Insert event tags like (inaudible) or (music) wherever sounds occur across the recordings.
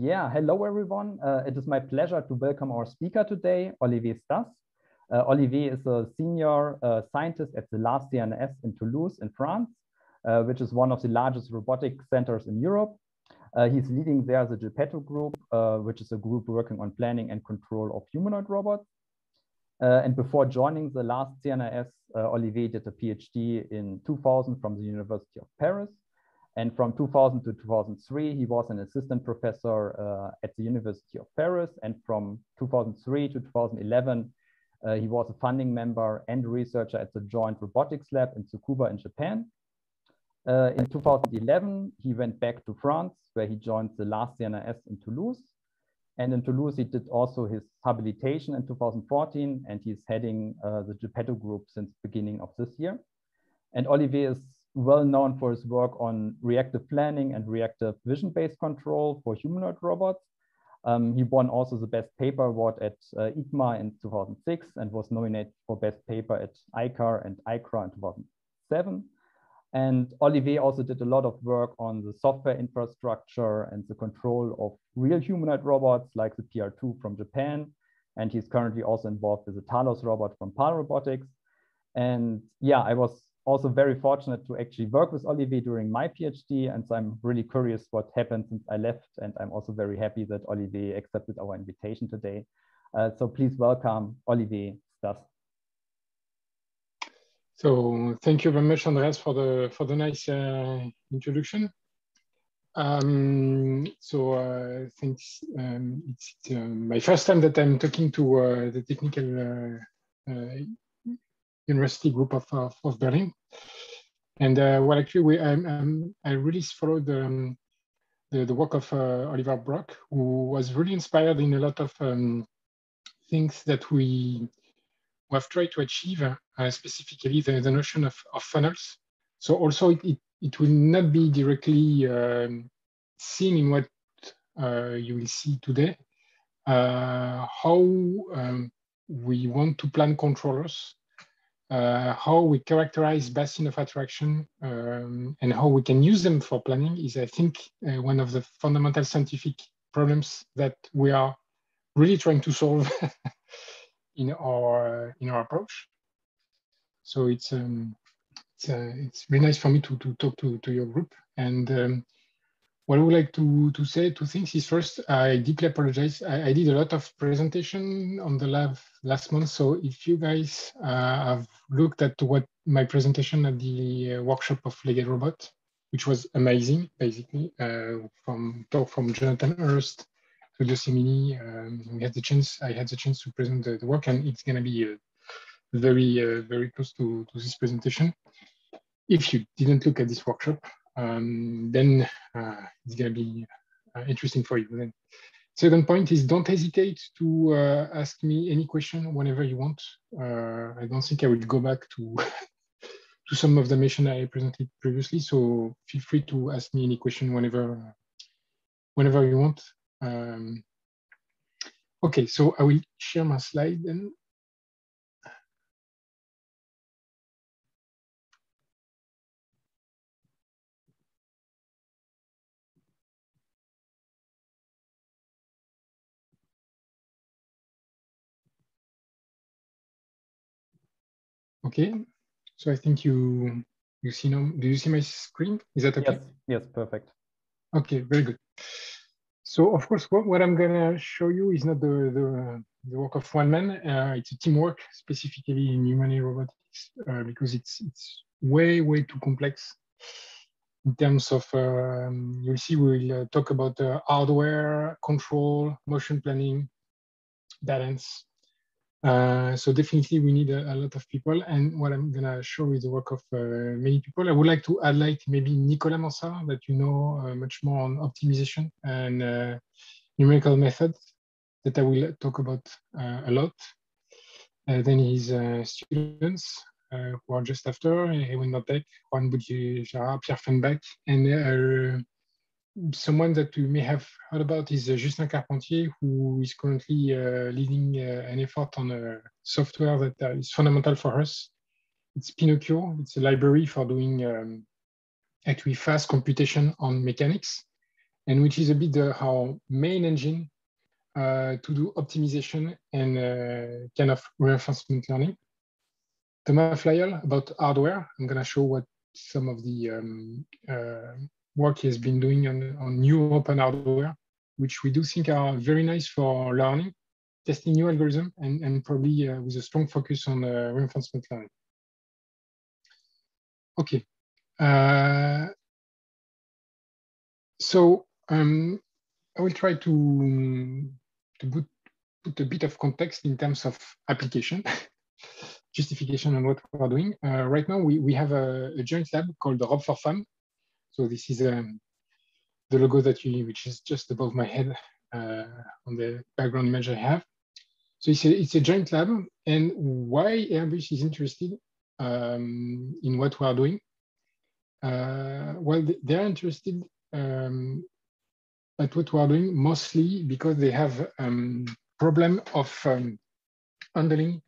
Yeah, hello everyone. Uh, it is my pleasure to welcome our speaker today, Olivier Stasse. Uh, Olivier is a senior uh, scientist at the LAAS CNRS in Toulouse in France, uh, which is one of the largest robotic centers in Europe. Uh, he's leading there the Gepetto group, uh, which is a group working on planning and control of humanoid robots. and before joining the LAAS CNRS, Olivier did a PhD in 2000 from the University of Paris and from 2000 to 2003, he was an assistant professor uh, at the University of Paris. And from 2003 to 2011, uh, he was a funding member and researcher at the Joint Robotics Lab in Tsukuba in Japan. Uh, in 2011, he went back to France, where he joined the LAAS CNRS in Toulouse. And in Toulouse, he did also his habilitation in 2014, and he's heading uh, the Gepetto group since beginning of this year. And Olivier is well known for his work on reactive planning and reactive vision-based control for humanoid robots. Um, he won also the Best Paper Award at uh, ICMA in 2006 and was nominated for Best Paper at ICAR and ICRA in 2007. And Olivier also did a lot of work on the software infrastructure and the control of real humanoid robots like the HRP2 from Japan. And he's currently also involved with the Talos robot from PAL Robotics. And yeah, I was also very fortunate to actually work with Olivier during my PhD. And so I'm really curious what happened since I left. And I'm also very happy that Olivier accepted our invitation today. Uh, so please welcome Olivier Stasse. So thank you very much, Andreas, for the for the nice uh, introduction. Um, so uh, thanks. Um, it's uh, my first time that I'm talking to uh, the technical uh, University Group of, of, of Berlin. And uh, well, actually, we, I'm, i really followed um, the, the work of uh, Oliver Brock, who was really inspired in a lot of um, things that we have tried to achieve, uh, specifically the, the notion of, of funnels. So also it, it, it will not be directly um, seen in what uh, you will see today, uh, how um, we want to plan controllers uh, how we characterize basin of attraction um, and how we can use them for planning is, I think, uh, one of the fundamental scientific problems that we are really trying to solve (laughs) in our in our approach. So it's um, it's, uh, it's really nice for me to, to talk to, to your group. And um, what I would like to, to say two things is first, I deeply apologize. I, I did a lot of presentation on the lab last month. So if you guys uh, have looked at what my presentation at the uh, workshop of Legged Robot, which was amazing, basically, uh, from talk from Jonathan Hurst to Yosemite, um, we had the chance, I had the chance to present the, the work and it's gonna be uh, very, uh, very close to, to this presentation. If you didn't look at this workshop, um, then uh, it's going to be uh, interesting for you. Then, second point is don't hesitate to uh, ask me any question whenever you want. I don't think I will go back to (laughs) to some of the mission I presented previously. So feel free to ask me any question whenever whenever you want. Um, okay, so I will share my slide then. Okay, so I think you you see now. Do you see my screen? Is that okay? Yes, yes, perfect. Okay, very good. So of course, what, what I'm gonna show you is not the the, the work of one man. Uh, it's a teamwork, specifically in humanoid robotics, uh, because it's it's way way too complex in terms of. Um, you'll see we'll uh, talk about hardware control, motion planning, balance, uh, so definitely we need a, a, lot of people. And what I'm gonna show is the work of uh, many people. I would like to highlight maybe Nicolas Mansard, that you know uh, much more on optimization and uh, numerical methods that I will talk about uh, a lot. then his students who are just after, Ewen Dantec, Juan Boudjara, Pierre Fernbach, and someone that you may have heard about is uh, Justin Carpentier, who is currently uh, leading uh, an effort on a software that uh, is fundamental for us. It's Pinocchio. It's a library for doing um, actually fast computation on mechanics. and which is a bit the, our main engine uh, to do optimization and uh, kind of reinforcement learning. Thomas Flayols about hardware. I'm going to show what some of the um, uh, work he has been doing on, on new open hardware, which we do think are very nice for learning, testing new algorithm, and, and probably uh, with a strong focus on uh, reinforcement learning. Okay. Uh, so um, I will try to, to put, put a bit of context in terms of application, (laughs) justification on what we're doing. Uh, right now, we, we have a, a, joint lab called the Rob for Fun. So this is um, the logo that you, which is just above my head uh, on the background image I have. So it's a, it's a joint lab. And why Airbus is interested um, in what we are doing? Uh, well, they're interested um, at what we are doing mostly because they have um, problem of um, handling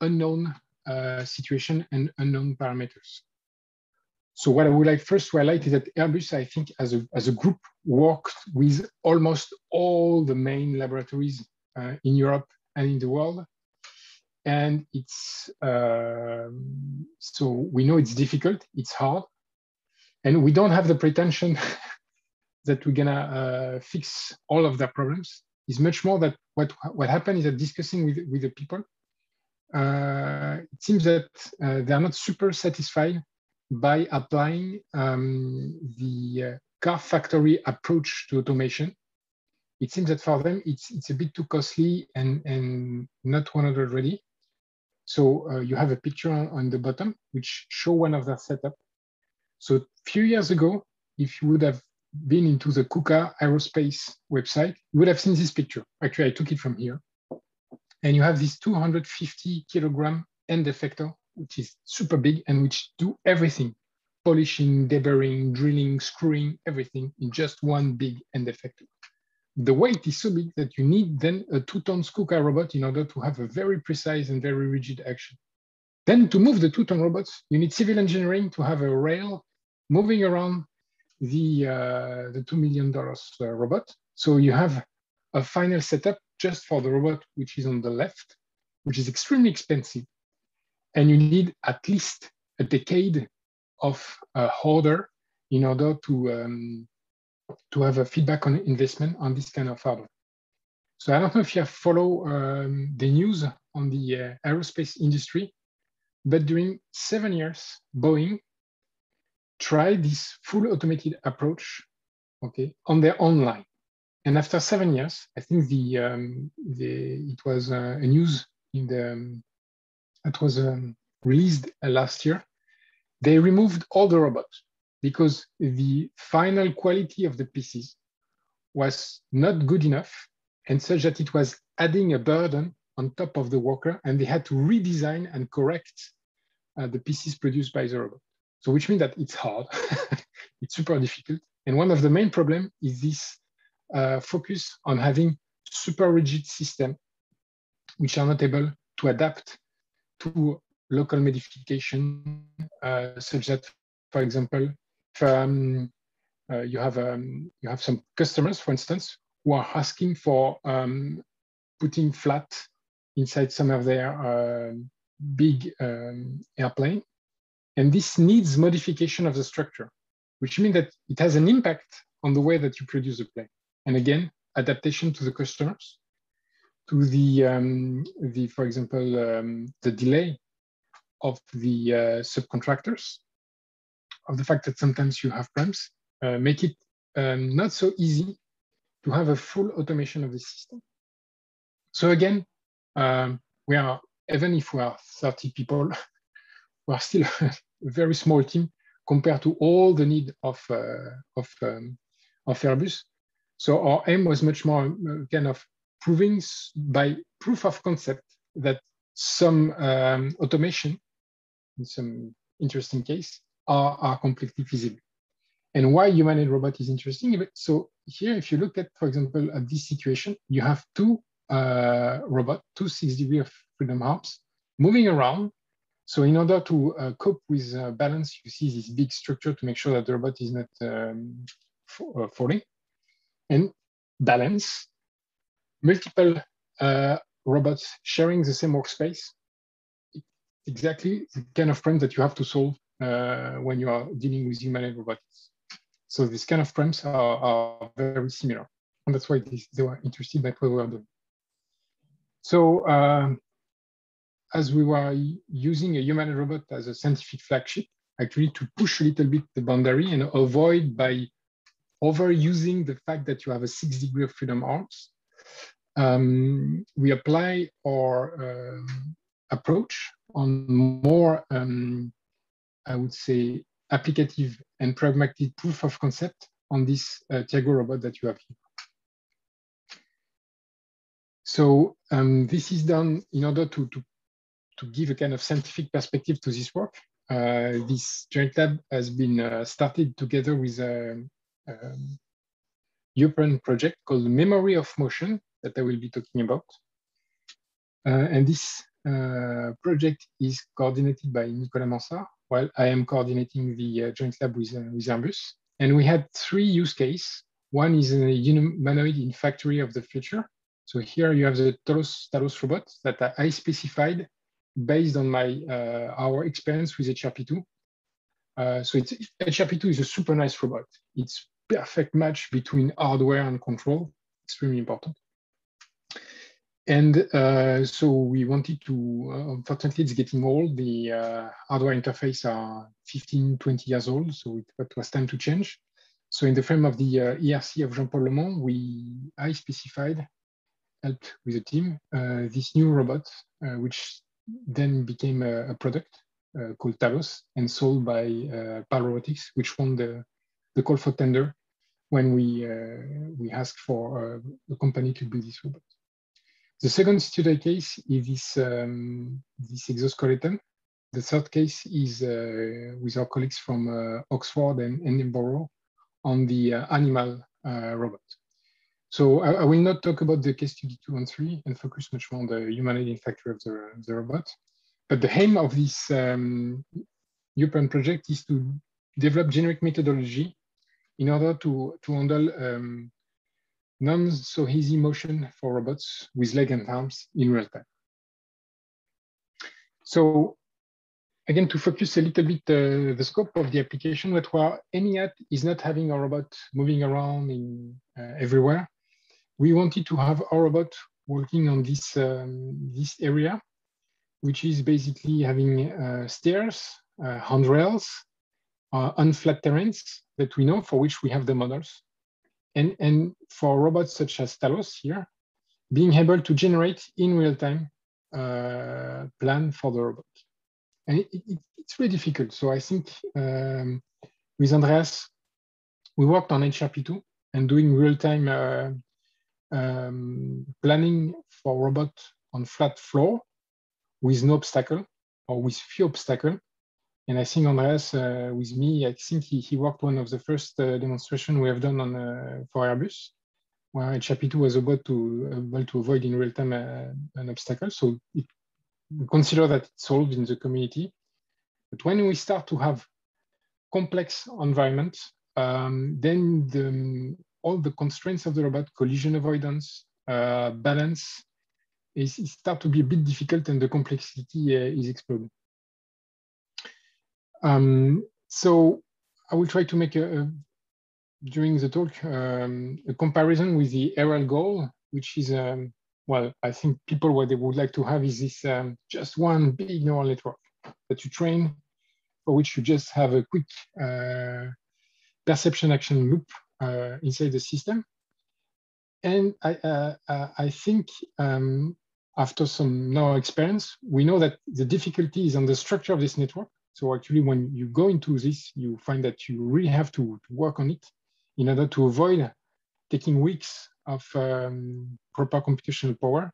unknown uh, situation and unknown parameters. So what I would like first to highlight is that Airbus, I think, as a, as a group, worked with almost all the main laboratories uh, in Europe and in the world. And it's, uh, so we know it's difficult, it's hard, and we don't have the pretension (laughs) that we're gonna uh, fix all of their problems. It's much more that what, what happened is that discussing with, with the people, uh, it seems that uh, they are not super satisfied by applying um, the uh, car factory approach to automation. It seems that for them, it's, it's a bit too costly and, and not 100 ready. So uh, you have a picture on, on, the bottom, which show one of their setup. So a few years ago, if you would have been into the KUKA aerospace website, you would have seen this picture. Actually, I took it from here. And you have this 250 kilogram end effector, which is super big and which do everything, polishing, deburring, drilling, screwing, everything in just one big end effector. The weight is so big that you need then a two tons KUKA robot in order to have a very precise and very rigid action. Then to move the two ton robots, you need civil engineering to have a rail moving around the, uh, the $2 million uh, robot. So you have a final setup just for the robot, which is on the left, which is extremely expensive. And you need at least a decade of uh, order in order to, um, to have a feedback on investment on this kind of hardware. So I don't know if you have follow um, the news on the uh, aerospace industry, but during seven years, Boeing tried this full automated approach, okay, on their own line. And after seven years, I think the, um, the it was uh, a news in the um, it was um, released last year. They removed all the robots because the final quality of the pieces was not good enough and such that it was adding a burden on top of the worker and they had to redesign and correct uh, the pieces produced by the robot. So which means that it's hard, (laughs) it's super difficult. And one of the main problem is this uh, focus on having super rigid system, which are not able to adapt to local modification, uh, such that, for example, if, um, uh, you have um, you have some customers, for instance, who are asking for um, putting flat inside some of their uh, big um, airplane, and this needs modification of the structure, which means that it has an impact on the way that you produce the plane. And again, adaptation to the customers, to the, um, the for example, um, the delay of the uh, subcontractors, of the fact that sometimes you have problems, uh, make it um, not so easy to have a full automation of the system. So again, um, we are, even if we are 30 people, (laughs) we are still (laughs) a very small team compared to all the need of, uh, of, um, of Airbus. So our aim was much more uh, kind of proving by proof of concept that some um, automation, in some interesting case, are, are completely feasible. And why humanoid robot is interesting. So here, if you look at, for example, at this situation, you have two uh, robots, two six degree of freedom arms moving around. So in order to uh, cope with uh, balance, you see this big structure to make sure that the robot is not um, uh, falling, and balance multiple uh, robots sharing the same workspace. Exactly the kind of problem that you have to solve uh, when you are dealing with humanoid robotics. So these kind of problems are, are very similar. And that's why this, they were interested by what we were doing. So um, as we were using a human robot as a scientific flagship, actually to push a little bit the boundary and avoid by overusing the fact that you have a six degree of freedom arms, um, we apply our um, approach on more, um, I would say, applicative and pragmatic proof of concept on this uh, Tiago robot that you have here. So um, this is done in order to, to, to give a kind of scientific perspective to this work. Uh, this joint lab has been uh, started together with a, a um, European project called Memory of Motion that I will be talking about. Uh, and this uh, project is coordinated by Nicolas Mansard, while I am coordinating the uh, joint lab with, with Airbus. And we had three use cases. One is a humanoid in factory of the future. So here you have the Talos, Talos robot that I specified based on my uh, our experience with HRP2. Uh, so it's, HRP2 is a super nice robot. It's perfect match between hardware and control, extremely important. And uh, so we wanted to, uh, unfortunately, it's getting old. The uh, hardware interface are 15, 20 years old, so it, was time to change. So in the frame of the uh, ERC of Jean-Paul Laumond, we, I specified, helped with the team, uh, this new robot, uh, which then became a, a product called Talos and sold by uh, PAL Robotics, which won the, the call for tender when we, we asked for the company to build this robot. The second study case is this, um, this exoskeleton. The third case is uh, with our colleagues from uh, Oxford and Edinburgh on the uh, animal uh, robot. So I, I, will not talk about the case study two and three and focus much more on the humanoid factor of the, the robot. But the aim of this um, European project is to develop generic methodology in order to, to handle um, non so easy motion for robots with leg and arms in real time. So again, to focus a little bit uh, the scope of the application, what we're aiming at is not having a robot moving around in uh, everywhere. We wanted to have our robot working on this, um, this area, which is basically having uh, stairs, uh, handrails, uh, unflat terrains that we know for which we have the models and, and for robots such as Talos here, being able to generate in real time uh, plan for the robot. And it, it, it's really difficult. So I think um, with Andreas, we worked on HRP2 and doing real time uh, um, planning for robot on flat floor with no obstacle or with few obstacle and I think Andreas, uh, with me, I think he, he worked one of the first uh, demonstration we have done on uh, for Airbus, where HRP2 was able to, able to avoid in real time an obstacle. So it, we consider that it's solved in the community. But when we start to have complex environments, um, then the, all the constraints of the robot, collision avoidance, uh, balance, is, start to be a bit difficult and the complexity uh, is exploding. Um, so I will try to make a, a during the talk um, a comparison with the aerial goal, which is um, well, I think people what they would like to have is this um, just one big neural network that you train, for which you just have a quick uh, perception action loop uh, inside the system. And I, uh, uh I think um, after some now experience, we know that the difficulty is on the structure of this network so actually, when you go into this, you find that you really have to, work on it in order to avoid taking weeks of um, proper computational power.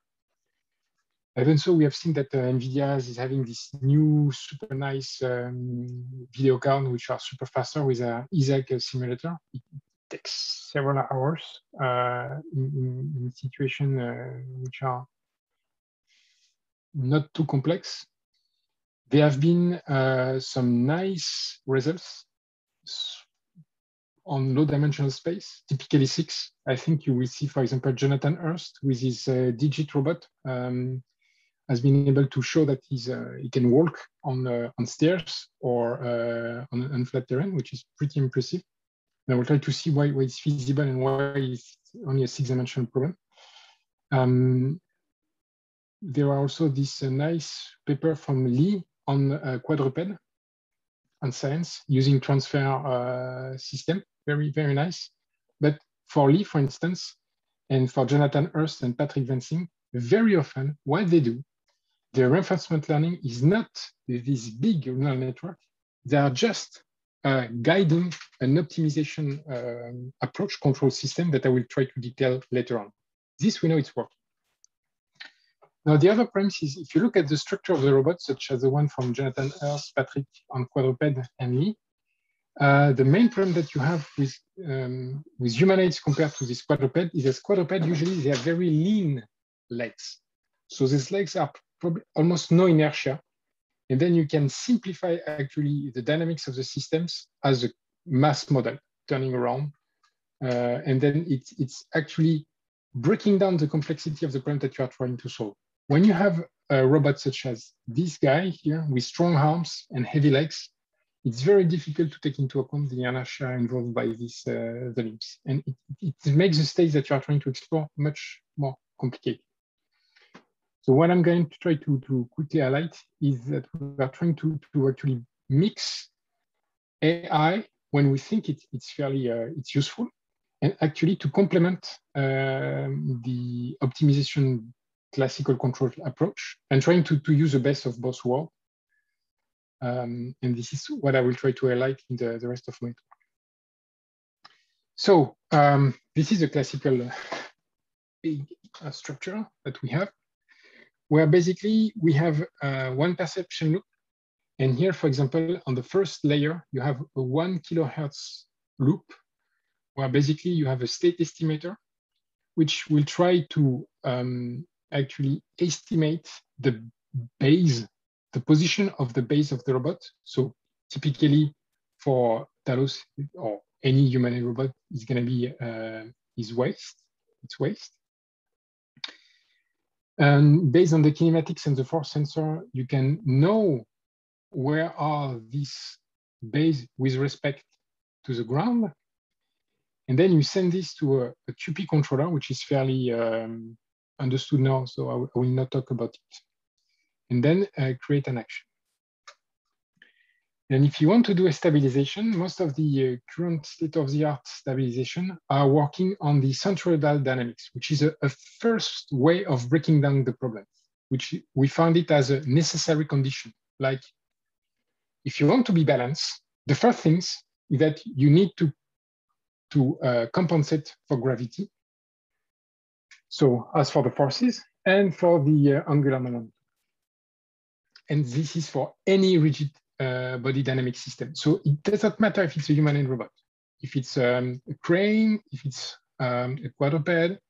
Even so, we have seen that uh, NVIDIA is having this new super nice um, video card, which are super faster with a Isaac simulator. It takes several hours uh, in, in, in situations uh, which are not too complex. There have been uh, some nice results on low dimensional space, typically six. I think you will see, for example, Jonathan Hurst with his uh, Digit robot um, has been able to show that he's, uh, he can walk on, uh, on stairs or uh, on an flat terrain, which is pretty impressive. And I will try to see why, why it's feasible and why it's only a six dimensional problem. Um, there are also this uh, nice paper from Lee on uh, quadruped and science using transfer uh, system. Very, very nice. But for Lee, for instance, and for Jonathan Hurst and Patrick Wensing, very often what they do, their reinforcement learning is not this big neural network. They are just uh, guiding an optimization um, approach control system that I will try to detail later on. This we know it's working. Now, the other premise is if you look at the structure of the robot, such as the one from Jonathan Hurst, Patrick on quadruped, and me, uh, the main problem that you have with, um, with humanoids compared to this quadruped is that quadruped, usually they have very lean legs. So these legs are almost no inertia. And then you can simplify actually the dynamics of the systems as a mass model turning around. Uh, and then it's actually breaking down the complexity of the problem that you are trying to solve. When you have a robot such as this guy here with strong arms and heavy legs, it's very difficult to take into account the inertia involved by these uh, the limbs. And it, it makes the state that you are trying to explore much more complicated. So what I'm going to try to, to quickly highlight is that we are trying to, to actually mix AI when we think it, it's fairly uh, it's useful, and actually to complement um, the optimization classical control approach and trying to, to use the best of both worlds. Um, and this is what I will try to highlight in the, the rest of my talk. So um, this is a classical uh, big uh, structure that we have, where basically we have uh, one perception loop. And here, for example, on the first layer, you have a one kilohertz loop, where basically you have a state estimator, which will try to um, actually estimate the base, the position of the base of the robot. So typically for Talos or any human robot is going to be uh, his waist, its waist. And based on the kinematics and the force sensor, you can know where are these base with respect to the ground. And then you send this to a, a QP controller, which is fairly um, understood now, so I, will not talk about it. And then uh, create an action. And if you want to do a stabilization, most of the uh, current state-of-the-art stabilization are working on the centroidal dynamics, which is a, a, first way of breaking down the problem, which we found it as a necessary condition. Like if you want to be balanced, the first things is that you need to, to uh, compensate for gravity so as for the forces and for the uh, angular momentum. And this is for any rigid uh, body dynamic system. So it doesn't matter if it's a human and robot, if it's um, a crane, if it's um, a quadruped,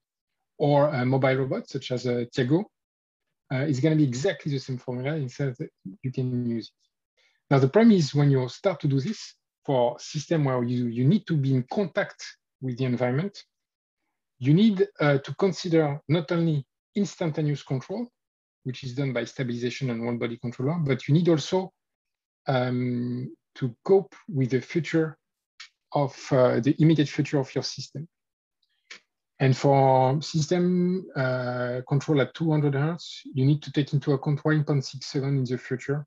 or a mobile robot such as a Tiago, uh, it's going to be exactly the same formula instead you can use it. Now the problem is when you start to do this for system where you, you need to be in contact with the environment, you need uh, to consider not only instantaneous control, which is done by stabilization and one body controller, but you need also um, to cope with the future of uh, the immediate future of your system. And for system uh, control at 200 hertz, you need to take into account 1.67 in the future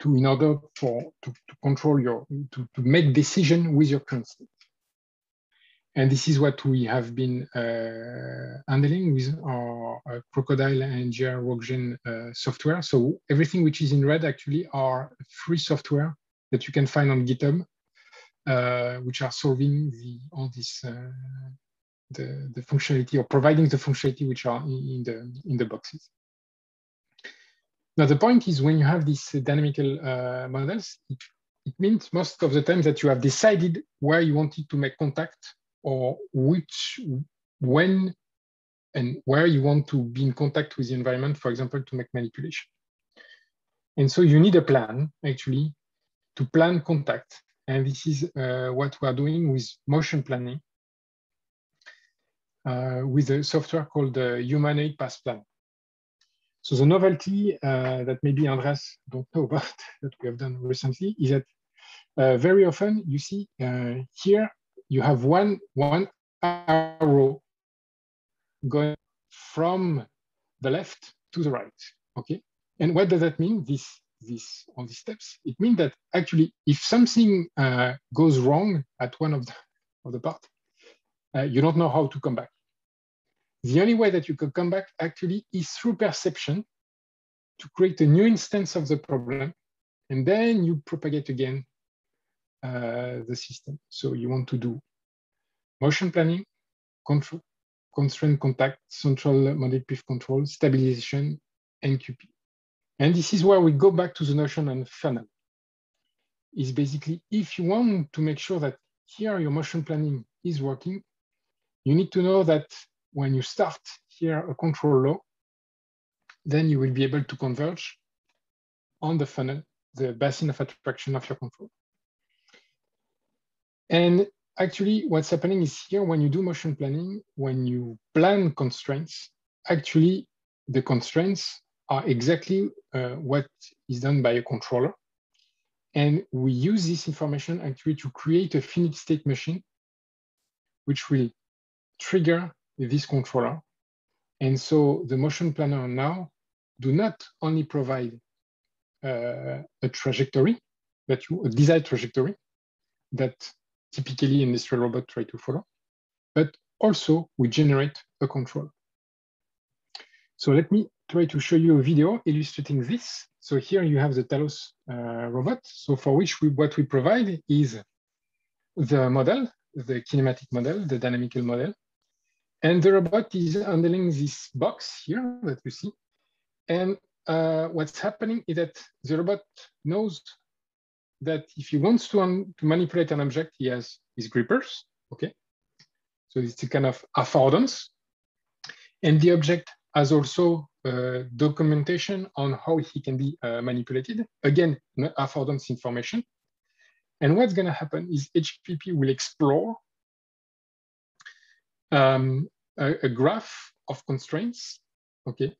to in order for to, to control your to, to make decision with your state. And this is what we have been uh, handling with our uh, Crocoddyl and jrl-walkgen uh, software. So everything which is in red actually are free software that you can find on GitHub, uh, which are solving the, all this, uh, the, the functionality or providing the functionality which are in, the, in the boxes. Now, the point is when you have these dynamical uh, models, it, it means most of the time that you have decided where you wanted to make contact or which, when and where you want to be in contact with the environment, for example, to make manipulation. And so you need a plan, actually, to plan contact. And this is uh, what we are doing with motion planning uh, with a software called the Humanoid Path Plan. So the novelty uh, that maybe Andreas don't know (laughs) about that we have done recently is that uh, very often you see uh, here you have one, one arrow going from the left to the right, okay? And what does that mean, this, this, all these steps? It means that actually if something uh, goes wrong at one of the, of the part, uh, you don't know how to come back. The only way that you can come back actually is through perception to create a new instance of the problem. And then you propagate again uh, the system. So you want to do motion planning, control, constraint contact, central model PIF control, stabilization, and QP. And this is where we go back to the notion of funnel. Is basically if you want to make sure that here your motion planning is working, you need to know that when you start here a control law, then you will be able to converge on the funnel, the basin of attraction of your control. And actually what's happening is here when you do motion planning, when you plan constraints, actually the constraints are exactly uh, what is done by a controller. And we use this information actually to create a finite state machine, which will trigger this controller. And so the motion planner now do not only provide uh, a trajectory that you, a desired trajectory that typically industrial robot try to follow, but also we generate a control. So let me try to show you a video illustrating this. So here you have the Talos uh, robot. So for which we, what we provide is the model, the kinematic model, the dynamical model, and the robot is handling this box here that you see. And uh, what's happening is that the robot knows that if he wants to, to manipulate an object, he has his grippers, okay? So it's a kind of affordance. And the object has also uh, documentation on how he can be uh, manipulated. Again, affordance information. And what's gonna happen is HPP will explore um, a, a, graph of constraints, okay,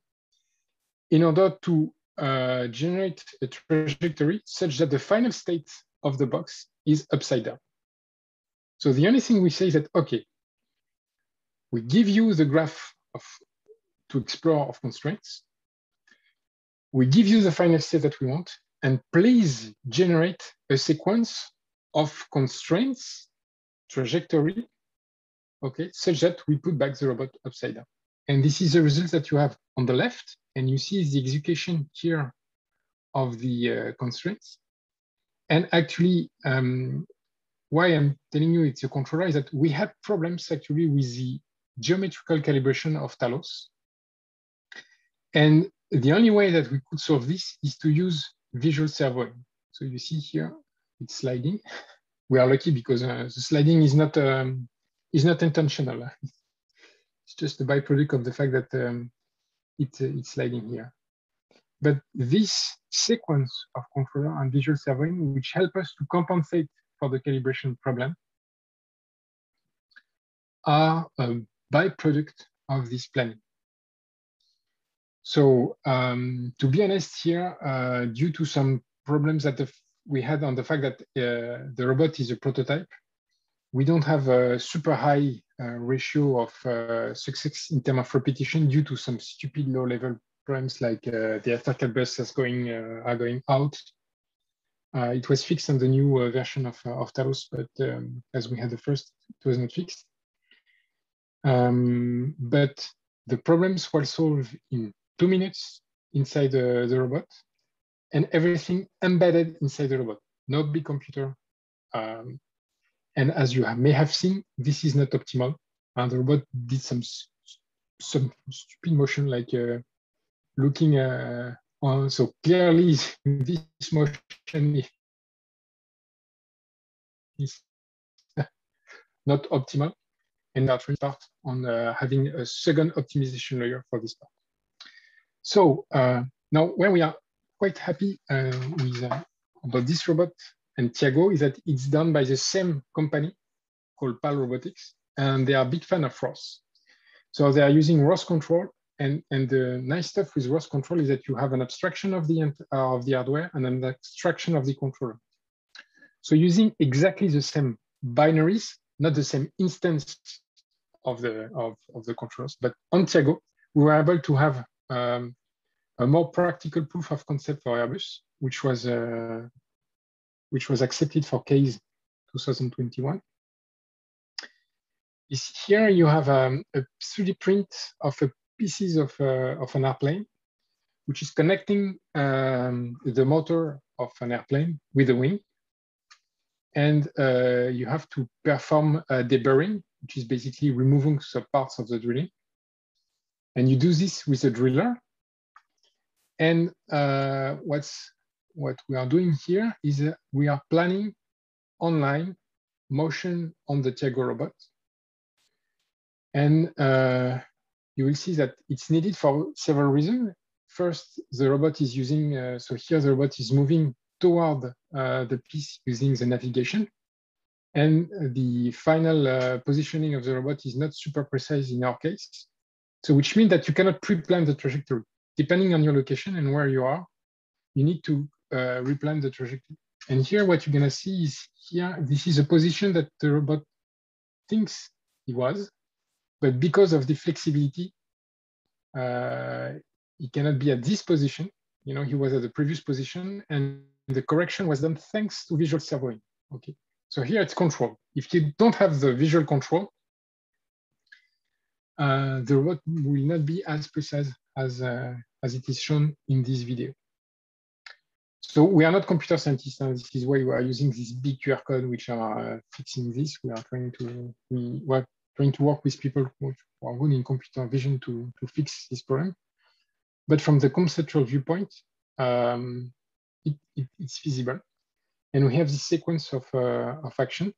in order to uh, generate a trajectory such that the final state of the box is upside down. So the only thing we say is that, okay, we give you the graph of to explore of constraints. We give you the final state that we want, and please generate a sequence of constraints, trajectory, okay, such that we put back the robot upside down. And this is the result that you have on the left, and you see the execution here of the uh, constraints. And actually, um, why I'm telling you it's a controller is that we had problems actually with the geometrical calibration of Talos. And the only way that we could solve this is to use visual servoing. So you see here, it's sliding. (laughs) We are lucky because uh, the sliding is not um, is not intentional. (laughs) It's just a byproduct of the fact that um, it, uh, it's sliding here. But this sequence of controller and visual servoing, which help us to compensate for the calibration problem, are a byproduct of this planning. So um, to be honest here, uh, due to some problems that the, we had on the fact that uh, the robot is a prototype, we don't have a super high uh, ratio of uh, success in terms of repetition due to some stupid low level problems like uh, the EtherCAT bus is going, are going out. It was fixed on the new version of, of Talos, but um, as we had the first, it was not fixed. Um, but the problems were solved in two minutes inside the, the robot and everything embedded inside the robot, no big computer, um, and as you may have seen, this is not optimal. And the robot did some some stupid motion like uh, looking uh, on. So clearly (laughs) this motion is not optimal. And we start on uh, having a second optimization layer for this part. So uh, now when we are quite happy uh, with uh, about this robot and Tiago is that it's done by the same company called PAL Robotics, and they are a big fan of ROS. So they are using ROS control, and, and the nice stuff with ROS control is that you have an abstraction of the, uh, of the hardware and an abstraction of the controller. So using exactly the same binaries, not the same instance of the, of, of the controllers, but on Tiago, we were able to have um, a more practical proof of concept for Airbus, which was uh, which was accepted for CASE 2021. Is here you have um, a 3D print of a pieces of, uh, of an airplane, which is connecting um, the motor of an airplane with the wing. And uh, you have to perform a deburring, which is basically removing some parts of the drilling. And you do this with a driller. And uh, what's what we are doing here is uh, we are planning online motion on the Tiago robot. And uh, you will see that it's needed for several reasons. First, the robot is using, uh, so here the robot is moving toward uh, the piece using the navigation. And the final uh, positioning of the robot is not super precise in our case. So which means that you cannot pre-plan the trajectory. Depending on your location and where you are, you need to uh, replan the trajectory. And here what you're gonna see is here, this is a position that the robot thinks he was, but because of the flexibility, uh, he cannot be at this position. You know, he was at the previous position and the correction was done thanks to visual servoing. Okay, so here it's control. If you don't have the visual control, uh, the robot will not be as precise as, uh, as it is shown in this video. So we are not computer scientists, and this is why we are using this big QR code, which are uh, fixing this. We are trying to we are trying to work with people who are good in computer vision to, to fix this problem. But from the conceptual viewpoint, um, it, it, it's feasible. And we have this sequence of, uh, of action,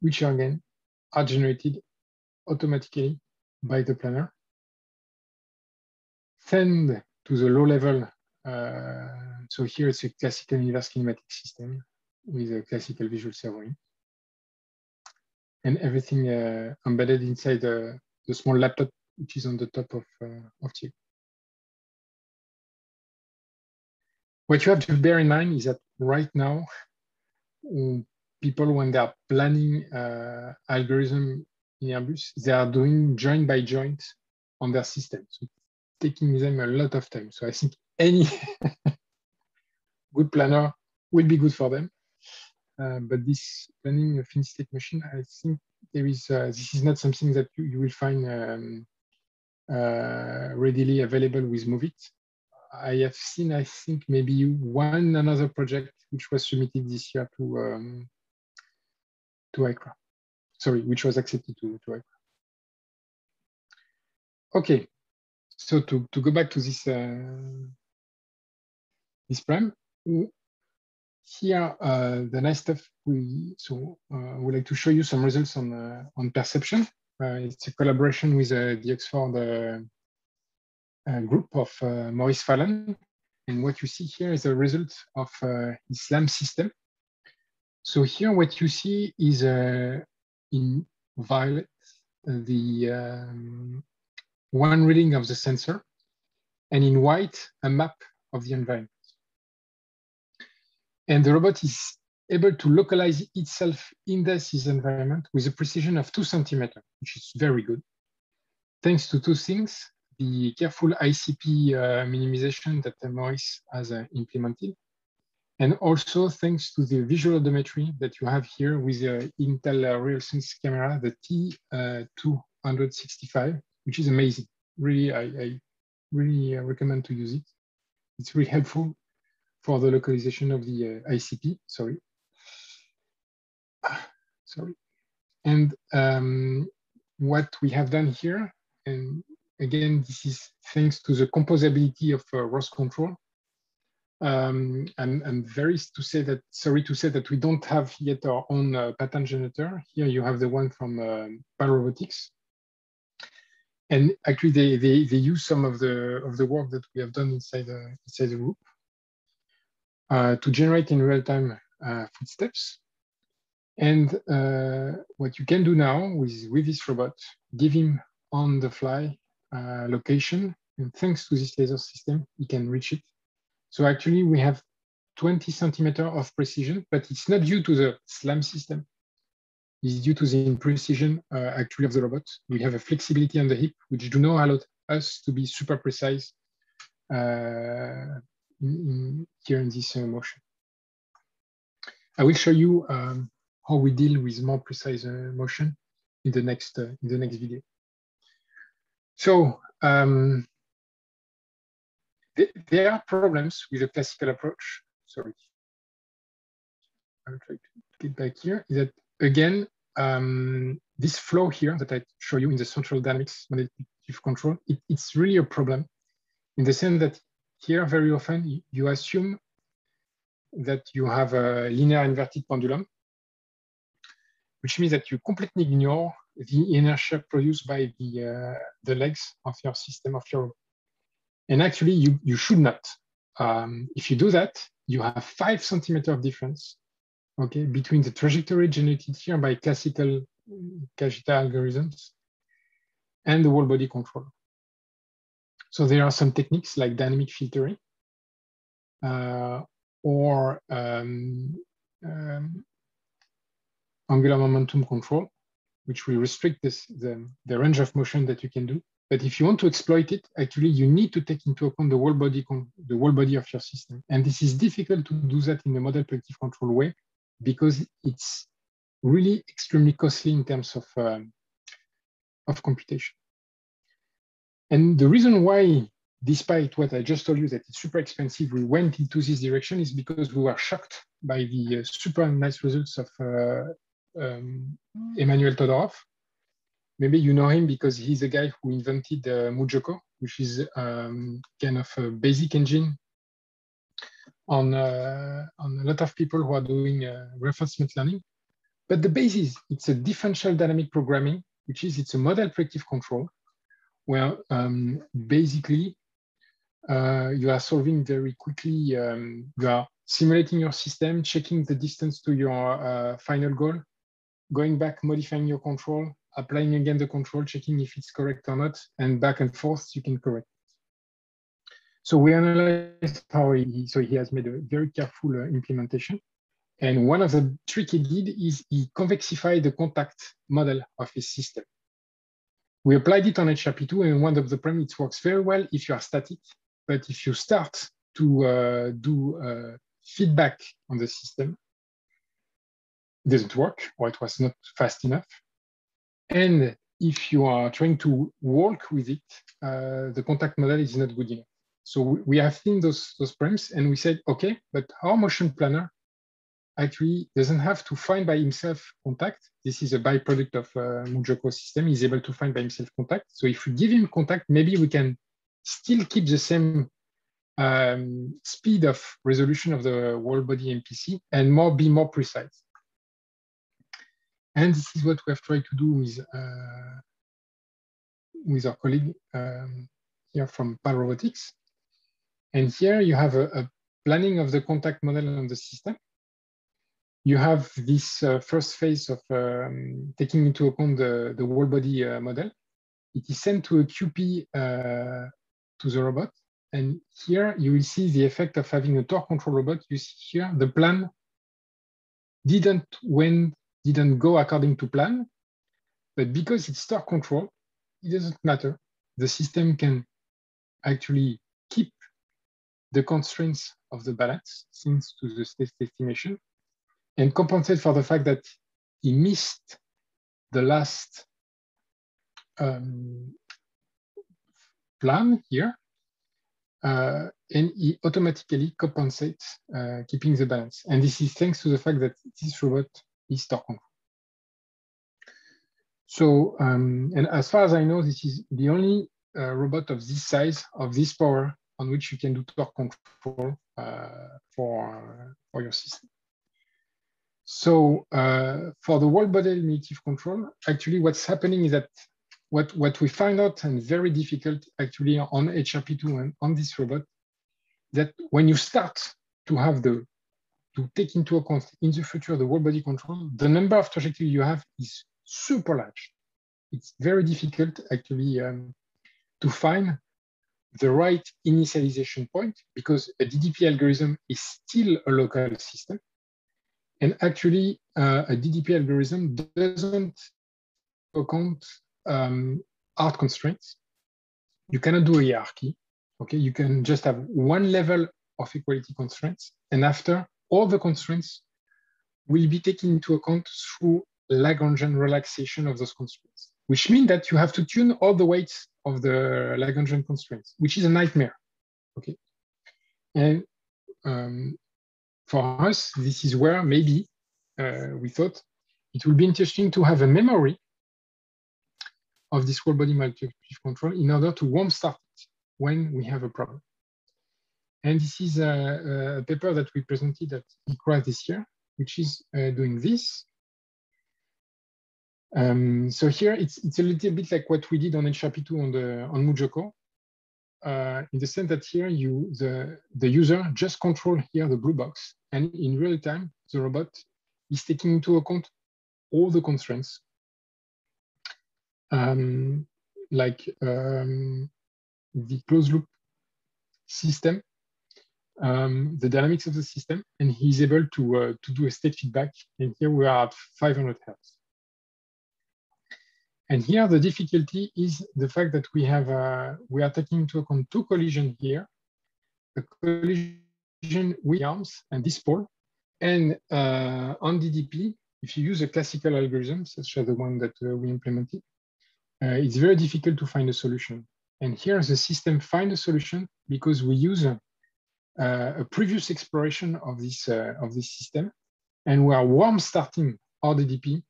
which again are generated automatically by the planner. Send to the low level. Uh, so here it's a classical inverse kinematic system with a classical visual servoing. And everything uh, embedded inside the, the, small laptop, which is on the top of, uh, of Tiago. What you have to bear in mind is that right now, people, when they are planning uh, algorithm in Airbus, they are doing joint by joint on their system. So taking them a lot of time. So I think any (laughs) good planner will be good for them. Uh, but this planning a fin state machine, I think there is uh, this is not something that you, you will find um, uh, readily available with MoveIt. I have seen, I think, maybe one another project which was submitted this year to um, to ICRA. Sorry, which was accepted to, to ICRA. Okay, so to, to go back to this uh, this prime, here uh, the nice stuff we so uh, would like to show you some results on uh, on perception. Uh, it's a collaboration with uh, the Oxford group of Maurice Fallon, and what you see here is a result of his SLAM system. So here what you see is in violet the um, one reading of the sensor, and in white, a map of the environment. And the robot is able to localize itself in this environment with a precision of two centimeters, which is very good. Thanks to two things, the careful ICP uh, minimization that Maurice has uh, implemented, and also thanks to the visual odometry that you have here with the Intel uh, RealSense camera, the T265, which is amazing. Really, I, I really uh, recommend to use it. It's really helpful for the localization of the uh, ICP, sorry. sorry. And um, what we have done here, and again, this is thanks to the composability of uh, ROS control. Um, and, and very to say that, sorry to say that we don't have yet our own uh, pattern generator. Here you have the one from uh, Robotics and actually they, they, they use some of the of the work that we have done inside the inside the group. uh, to generate in real time uh, footsteps. And uh, what you can do now with, with this robot, give him on the fly uh, location. And thanks to this laser system, he can reach it. So actually we have 20 centimeter of precision, but it's not due to the SLAM system. It's due to the imprecision uh, actually of the robot. We have a flexibility on the hip, which do not allow us to be super precise uh, in, in, here in this uh, motion. I will show you um, how we deal with more precise uh, motion in the next uh, in the next video. So um, th there are problems with the classical approach. Sorry, I'll try to get back here. Is that again um, this flow here that I show you in the centroidal dynamics manipulative control? It, it's really a problem in the sense that here very often you assume that you have a linear inverted pendulum, which means that you completely ignore the inertia produced by the, uh, the legs of your system of your, and actually you, you should not. Um, if you do that, you have five centimeter of difference, okay, between the trajectory generated here by classical algorithms and the whole body control. So there are some techniques like dynamic filtering uh, or um, um, angular momentum control, which will restrict this, the, the range of motion that you can do. But if you want to exploit it, actually you need to take into account the whole body, the whole body of your system. And this is difficult to do that in a model predictive control way because it's really extremely costly in terms of, um, of computation. And the reason why, despite what I just told you that it's super expensive, we went into this direction is because we were shocked by the uh, super nice results of uh, um, Emmanuel Todorov. Maybe you know him because he's the guy who invented uh, MuJoCo, which is um, kind of a basic engine on, uh, on a lot of people who are doing uh, reinforcement learning. But the basis, it's a differential dynamic programming, which is it's a model predictive control where um, basically uh, you are solving very quickly, um, you are simulating your system, checking the distance to your uh, final goal, going back, modifying your control, applying again the control, checking if it's correct or not, and back and forth, you can correct. So we analyzed how he, so he has made a very careful uh, implementation. And one of the trick he did is he convexified the contact model of his system. We applied it on HRP2 and one of the it works very well if you are static, but if you start to uh, do uh, feedback on the system, it doesn't work or it was not fast enough. And if you are trying to work with it, uh, the contact model is not good enough. So we have seen those, those problems and we said, okay, but our motion planner actually doesn't have to find by himself contact. This is a byproduct of uh, MuJoCo system. He's able to find by himself contact. So if we give him contact, maybe we can still keep the same um, speed of resolution of the whole body MPC and more be more precise. And this is what we have tried to do with, uh, with our colleague um, here from PAL Robotics. And here you have a, a planning of the contact model on the system you have this uh, first phase of um, taking into account the, the whole body uh, model. It is sent to a QP uh, to the robot. And here you will see the effect of having a torque control robot. You see here the plan didn't when didn't go according to plan, but because it's torque control, it doesn't matter. The system can actually the constraints of the balance since to the state estimation and compensate for the fact that he missed the last um, plan here, uh, and he automatically compensates, uh, keeping the balance. And this is thanks to the fact that this robot is torque. So, um, and as far as I know, this is the only uh, robot of this size, of this power, on which you can do torque control uh, for, for your system. So uh, for the whole body eliminative control, actually what's happening is that what, what we find out and very difficult actually on HRP2 and on this robot, that when you start to have the to take into account in the future the whole body control, the number of trajectories you have is super large. It's very difficult actually um, to find the right initialization point because a DDP algorithm is still a local system. And actually, uh, a DDP algorithm doesn't account um, constraints. You cannot do a hierarchy. Okay, you can just have one level of equality constraints, and after all the constraints will be taken into account through Lagrangian relaxation of those constraints, which means that you have to tune all the weights of the Lagrangian constraints, which is a nightmare. Okay, and um, for us, this is where maybe uh, we thought it would be interesting to have a memory of this whole body multi control in order to warm start it when we have a problem. And this is a, a paper that we presented at ICRA this year, which is uh, doing this. Um, so here it's, it's a little bit like what we did on HRP2 on the on MuJoCo, uh, in the sense that here you the the user just control here the blue box, and in real time the robot is taking into account all the constraints, um, like um, the closed loop system um, the dynamics of the system, and he's able to, uh, to do a state feedback. And here we are at 500 hertz. And here the difficulty is the fact that we have uh, we are taking into account two collisions here, the collision with arms and this pole. And uh, on DDP, if you use a classical algorithm, such as the one that uh, we implemented, uh, it's very difficult to find a solution. And here the system find a solution because we use uh, a previous exploration of this, uh, of this system. And we are warm starting our DDP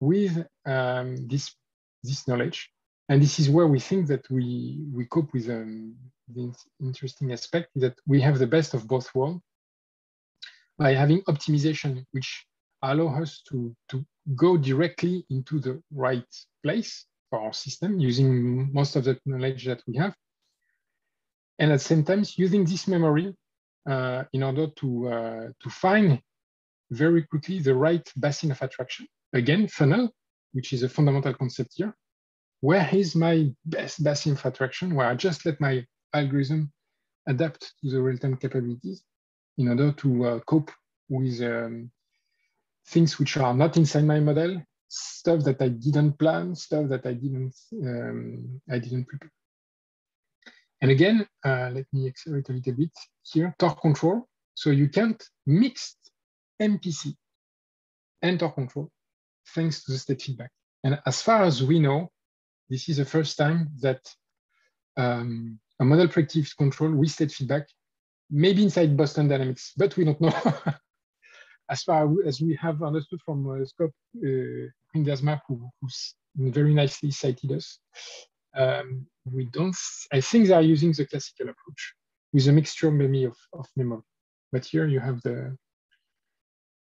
with um, this, this knowledge. And this is where we think that we, we cope with um, the interesting aspect that we have the best of both worlds by having optimization, which allow us to, to go directly into the right place for our system using most of the knowledge that we have and at the same time using this memory uh, in order to, uh, to find very quickly the right basin of attraction. Again, funnel, which is a fundamental concept here. Where is my basin of attraction where I just let my algorithm adapt to the real-time capabilities in order to uh, cope with um, things which are not inside my model, stuff that I didn't plan, stuff that I didn't um, I didn't prepare. And again, uh, let me accelerate a little bit here, torque control. So you can't mix MPC and torque control thanks to the state feedback. And as far as we know, this is the first time that um, a model predictive control with state feedback, maybe inside Boston Dynamics, but we don't know. (laughs) as far as we have understood from uh, Scott uh, who, who's very nicely cited us, um, we don't, I think they are using the classical approach with a mixture maybe of, of memory. But here you have the,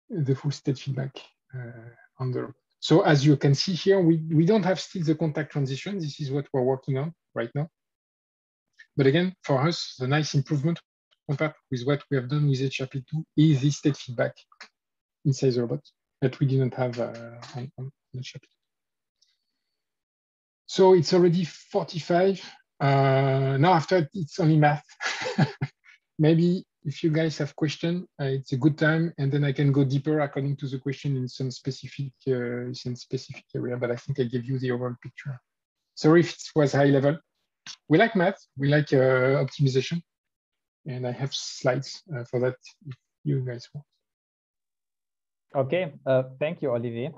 the full state feedback uh, the So as you can see here, we, we don't have still the contact transition. This is what we're working on right now. But again, for us, the nice improvement compared with what we have done with HRP2 is this state feedback inside the robot that we didn't have uh, on, on HRP2. So it's already 45. Uh, now after it's only math. (laughs) Maybe if you guys have question, uh, it's a good time, and then I can go deeper according to the question in some specific uh, some specific area. But I think I gave you the overall picture. Sorry if it was high level. We like math. We like uh, optimization, and I have slides uh, for that if you guys want. Okay, uh, thank you, Olivier.